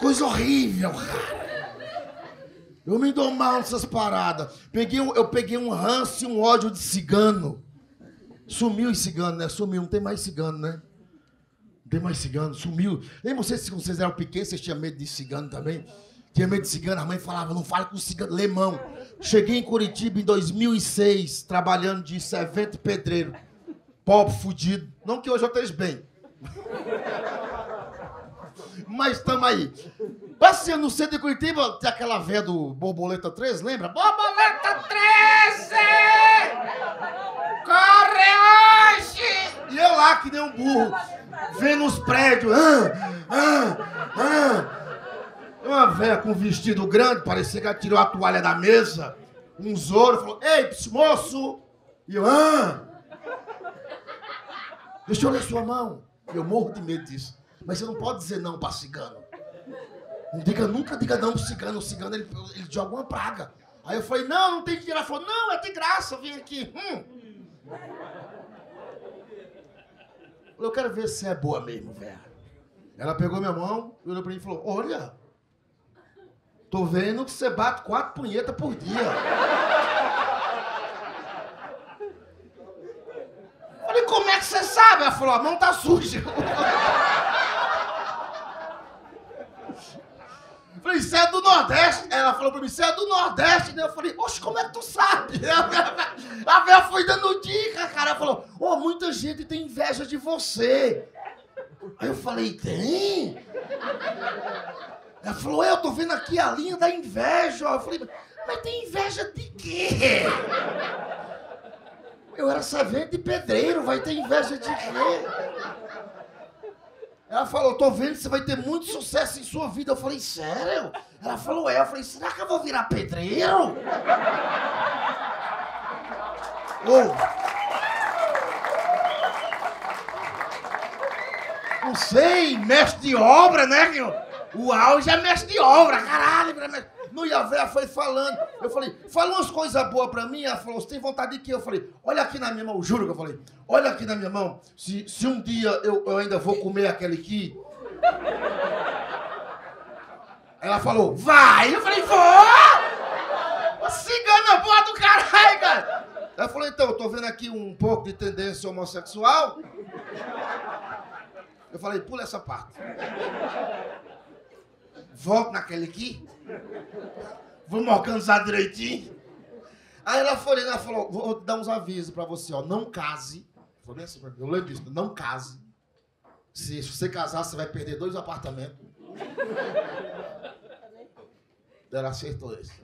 Coisa horrível, cara. Eu me dou mal nessas paradas. Peguei, eu peguei um ranço e um ódio de cigano. Sumiu os ciganos, né? Sumiu. Não tem mais cigano, né? Não tem mais cigano. Sumiu. Lembra vocês quando vocês eram pequenos, vocês tinham medo de cigano também? Tinha medo de cigano. A mãe falava, não fala com cigano. Lemão. Cheguei em Curitiba em 2006, trabalhando de servente pedreiro. Pobre, fudido. Não que hoje eu esteja bem. Mas estamos aí. Passeando no centro de Curitiba, tem aquela véia do Borboleta 13, lembra? Borboleta 13! Corre hoje! E eu lá, que nem um burro, vendo os prédios. Ah, ah, ah. Uma véia com vestido grande, parecia que ela tirou a toalha da mesa. Um zoro, falou, ei, moço! E eu, ah! Deixa eu ler sua mão. Eu morro de medo disso. Mas você não pode dizer não pra cigano. Não diga, nunca diga não pro cigano. O cigano, ele, ele joga uma praga. Aí eu falei, não, não tem dinheiro. Ela falou, não, é de graça, vem aqui. Hum. Eu quero ver se é boa mesmo, velho. Ela pegou minha mão, olhou pra mim e falou, olha, tô vendo que você bate quatro punhetas por dia. Falei, como é que você sabe? Ela falou, a mão tá suja. Falei, é do Nordeste? Ela falou pra mim, você é do Nordeste? Eu falei, oxe, como é que tu sabe? A velha foi dando dica, cara. Ela falou, ô, muita gente tem inveja de você. Aí eu falei, tem? Ela falou, eu tô vendo aqui a linha da inveja. Eu falei, mas tem inveja de quê? Eu era servente de pedreiro, vai ter inveja de quê? Ela falou, tô vendo que você vai ter muito sucesso em sua vida. Eu falei, sério? Ela falou, é. Eu falei, será que eu vou virar pedreiro? Ô. Não sei, mestre de obra, né? O auge é mestre de obra, caralho. E a velha foi falando. Eu falei, fala umas coisas boas pra mim. Ela falou, você tem vontade de quê? Eu falei, olha aqui na minha mão, juro que eu falei, olha aqui na minha mão. Se, se um dia eu, eu ainda vou comer aquele aqui. Ela falou, vai! Eu falei, vou! Cigana boa do caralho, cara! Ela falou, então, eu tô vendo aqui um pouco de tendência homossexual. Eu falei, pula essa parte. Volta naquele aqui. Vamos organizar direitinho. Aí ela foi, ela falou, vou dar uns avisos pra você, ó. Não case. Assim. Eu lembro disso, não case. Se, se você casar, você vai perder dois apartamentos. Ela acertou isso.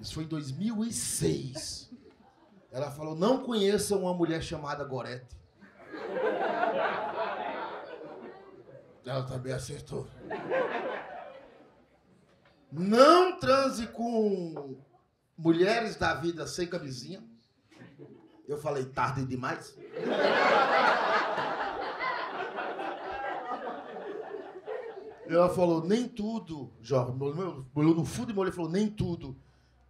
Isso foi em 2006. Ela falou, não conheça uma mulher chamada Gorete. Ela também acertou. Não transe com mulheres da vida sem camisinha. Eu falei, tarde demais. Ela falou, nem tudo, Jorge, olhou no fundo e molhou e falou, nem tudo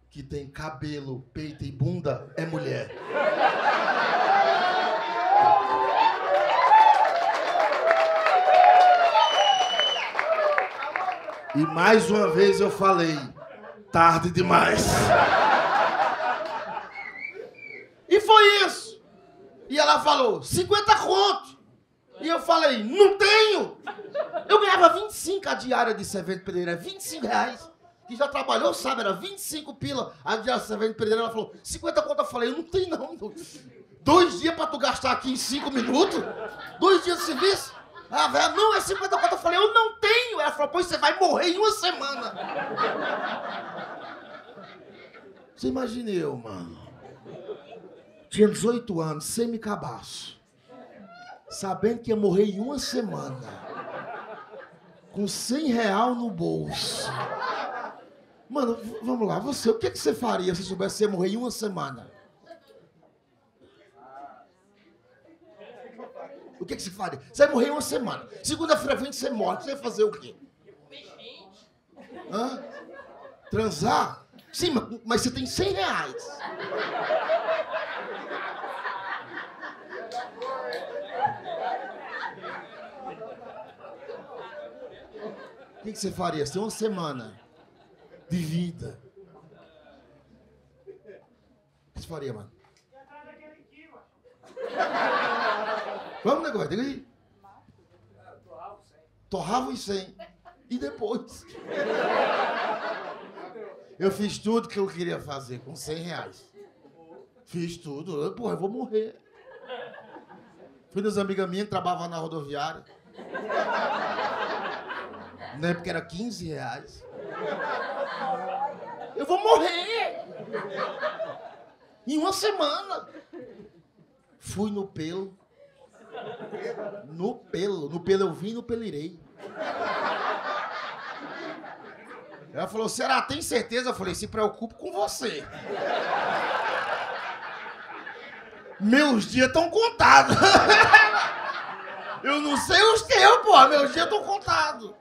que tem cabelo, peito e bunda é mulher. E mais uma vez eu falei, tarde demais. E foi isso. E ela falou, 50 conto. E eu falei, não tenho. Eu ganhava 25 a diária de servente pedreiro, é 25 reais. Que já trabalhou, sabe, era 25 pila a diária de servente pedreiro. Ela falou, 50 conto. Eu falei, não tenho não. Dois dias pra tu gastar aqui em 5 minutos? Dois dias de serviço? A velha, não, é 50 conto. Eu falei, eu não tenho. Ela falou, pois você vai morrer em uma semana. Você imagina eu, mano. Tinha 18 anos, semi-cabaço. Sabendo que ia morrer em uma semana. Com 100 real no bolso. Mano, vamos lá, você, o que, que você faria se soubesse que ia morrer em uma semana? O que, que você faria? Você vai morrer uma semana. Segunda-feira vem você morre. Você vai fazer o quê? Hã? Transar? Sim, mas, mas você tem 100 reais. O que, que você faria? Você tem uma semana de vida. O que você faria, mano? Vamos, negócio, diga aí. Torrava os 100. E depois? Eu fiz tudo que eu queria fazer com 100 reais. Fiz tudo. Porra, eu vou morrer. Fui nos amigas minhas que trabalhavam na rodoviária. Na época era 15 reais. Eu vou morrer! Em uma semana. Fui no pelo. No pelo. No pelo eu vim, no pelo irei. Ela falou, será, tem certeza? Eu falei, se preocupe com você. Meus dias estão contados. Eu não sei os teus, porra. Meus dias estão contados.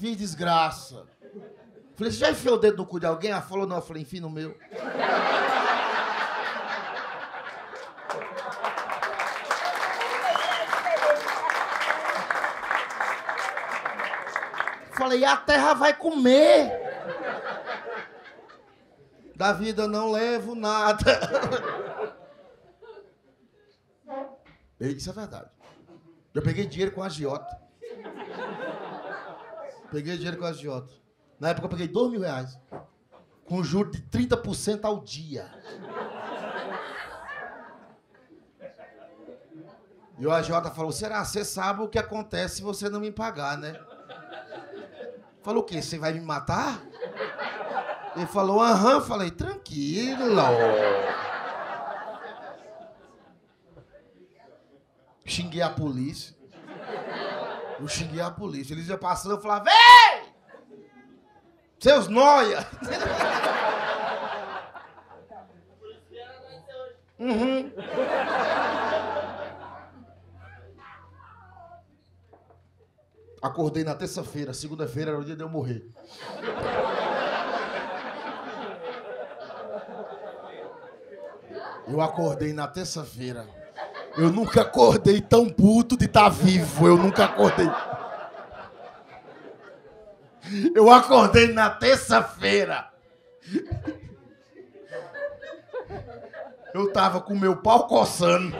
Fiz desgraça. Falei, você já enfiou o dedo no cu de alguém? Ela falou, não. Eu falei, enfim no meu. Falei, a terra vai comer. Da vida não levo nada. Isso é verdade. Eu peguei dinheiro com agiota. Peguei dinheiro com agiota. Na época eu peguei dois mil reais. Com juros de 30% ao dia. E o agiota falou, será, você sabe o que acontece se você não me pagar, né? Falou, o quê? Você vai me matar? Ele falou, aham. Falei, tranquilo. Xinguei a polícia. Eu xinguei a polícia. Eles iam passando, eu falava, vem! Seus noia! Acordei na terça-feira, segunda-feira era o dia de eu morrer. Eu acordei na terça-feira. Eu nunca acordei tão puto de estar tá vivo. Eu nunca acordei. Eu acordei na terça-feira. Eu tava com meu pau coçando.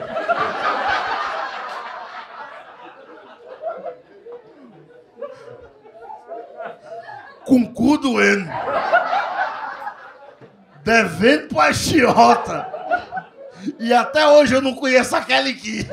Com o cu doendo. Devendo pro agiota. E até hoje eu não conheço aquele aqui.